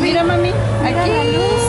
Mira, mami. Aquí. Luz.